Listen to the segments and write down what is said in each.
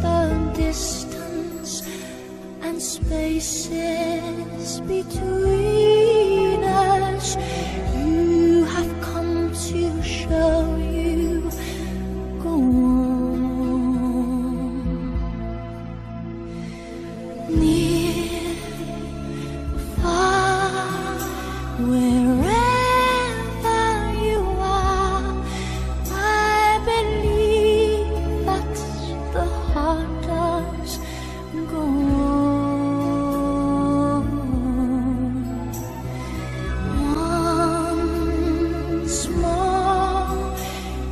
the distance and spaces between.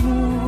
morro.